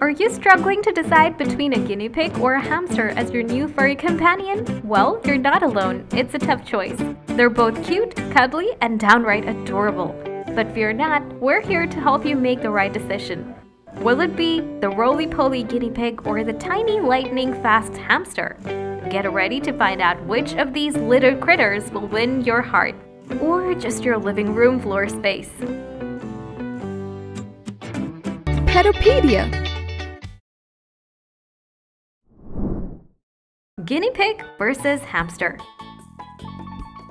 Are you struggling to decide between a guinea pig or a hamster as your new furry companion? Well, you're not alone. It's a tough choice. They're both cute, cuddly, and downright adorable. But fear not, we're here to help you make the right decision. Will it be the roly poly guinea pig or the tiny lightning fast hamster? Get ready to find out which of these little critters will win your heart or just your living room floor space. Petopedia Guinea pig versus hamster.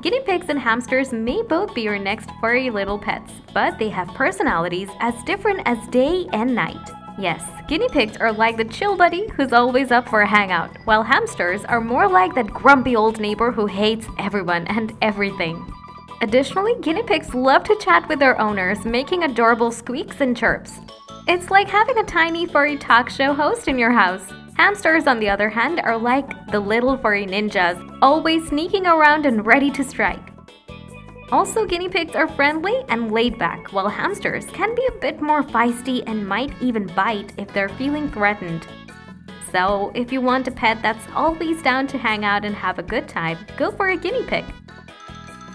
Guinea pigs and hamsters may both be your next furry little pets, but they have personalities as different as day and night. Yes, guinea pigs are like the chill buddy who's always up for a hangout, while hamsters are more like that grumpy old neighbor who hates everyone and everything. Additionally, guinea pigs love to chat with their owners, making adorable squeaks and chirps. It's like having a tiny furry talk show host in your house. Hamsters, on the other hand, are like the little furry ninjas, always sneaking around and ready to strike. Also, guinea pigs are friendly and laid back, while hamsters can be a bit more feisty and might even bite if they're feeling threatened. So, if you want a pet that's always down to hang out and have a good time, go for a guinea pig.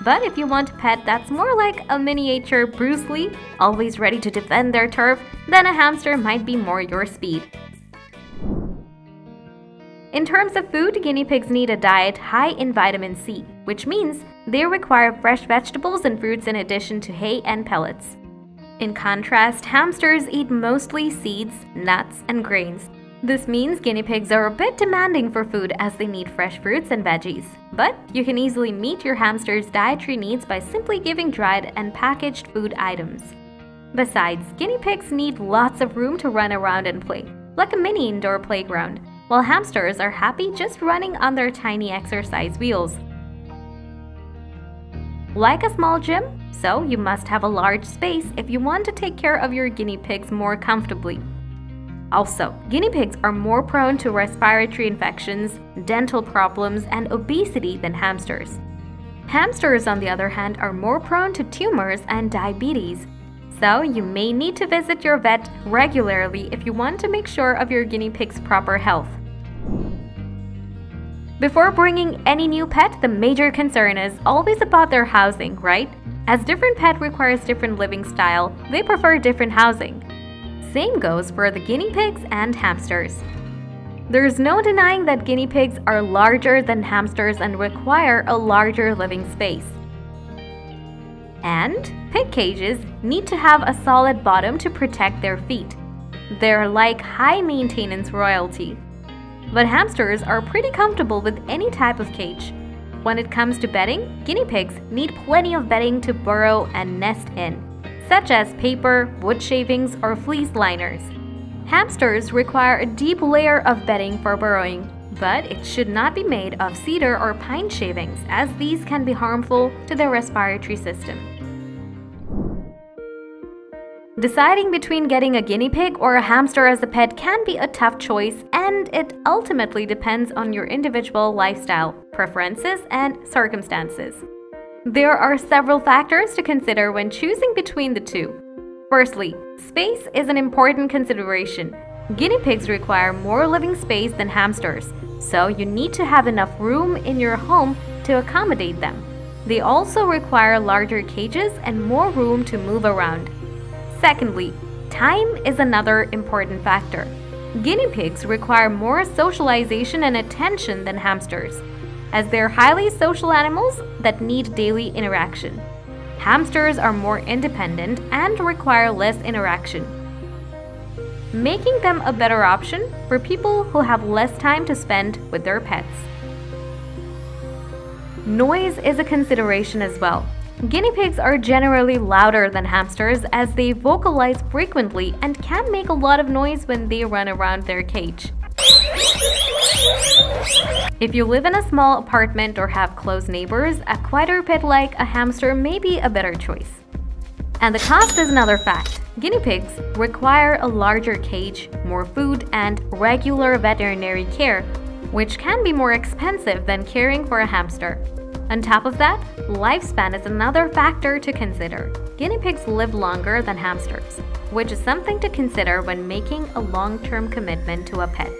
But if you want a pet that's more like a miniature Bruce Lee, always ready to defend their turf, then a hamster might be more your speed. In terms of food, guinea pigs need a diet high in vitamin C, which means they require fresh vegetables and fruits in addition to hay and pellets. In contrast, hamsters eat mostly seeds, nuts, and grains. This means guinea pigs are a bit demanding for food as they need fresh fruits and veggies. But you can easily meet your hamster's dietary needs by simply giving dried and packaged food items. Besides, guinea pigs need lots of room to run around and play, like a mini indoor playground while hamsters are happy just running on their tiny exercise wheels. Like a small gym, so you must have a large space if you want to take care of your guinea pigs more comfortably. Also, guinea pigs are more prone to respiratory infections, dental problems, and obesity than hamsters. Hamsters, on the other hand, are more prone to tumors and diabetes, so you may need to visit your vet regularly if you want to make sure of your guinea pig's proper health. Before bringing any new pet, the major concern is always about their housing, right? As different pet requires different living style, they prefer different housing. Same goes for the guinea pigs and hamsters. There's no denying that guinea pigs are larger than hamsters and require a larger living space. And pig cages need to have a solid bottom to protect their feet. They're like high maintenance royalty. But hamsters are pretty comfortable with any type of cage. When it comes to bedding, guinea pigs need plenty of bedding to burrow and nest in, such as paper, wood shavings, or fleece liners. Hamsters require a deep layer of bedding for burrowing, but it should not be made of cedar or pine shavings as these can be harmful to their respiratory system. Deciding between getting a guinea pig or a hamster as a pet can be a tough choice, and it ultimately depends on your individual lifestyle, preferences, and circumstances. There are several factors to consider when choosing between the two. Firstly, space is an important consideration. Guinea pigs require more living space than hamsters, so you need to have enough room in your home to accommodate them. They also require larger cages and more room to move around. Secondly, time is another important factor. Guinea pigs require more socialization and attention than hamsters, as they're highly social animals that need daily interaction. Hamsters are more independent and require less interaction, making them a better option for people who have less time to spend with their pets. Noise is a consideration as well. Guinea pigs are generally louder than hamsters as they vocalize frequently and can make a lot of noise when they run around their cage. If you live in a small apartment or have close neighbors, a quieter pet like a hamster may be a better choice. And the cost is another fact. Guinea pigs require a larger cage, more food, and regular veterinary care, which can be more expensive than caring for a hamster. On top of that, lifespan is another factor to consider. guinea pigs live longer than hamsters, which is something to consider when making a long-term commitment to a pet.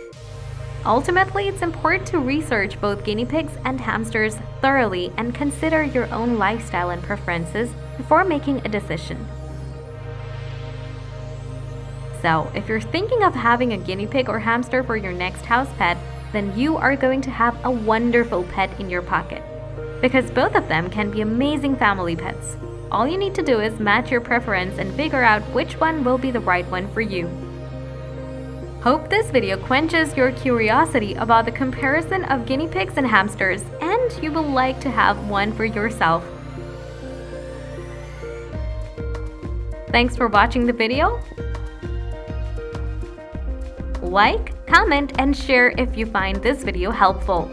Ultimately, it's important to research both guinea pigs and hamsters thoroughly and consider your own lifestyle and preferences before making a decision. So, if you're thinking of having a guinea pig or hamster for your next house pet, then you are going to have a wonderful pet in your pocket. Because both of them can be amazing family pets. All you need to do is match your preference and figure out which one will be the right one for you. Hope this video quenches your curiosity about the comparison of guinea pigs and hamsters and you will like to have one for yourself. Thanks for watching the video. Like, comment, and share if you find this video helpful.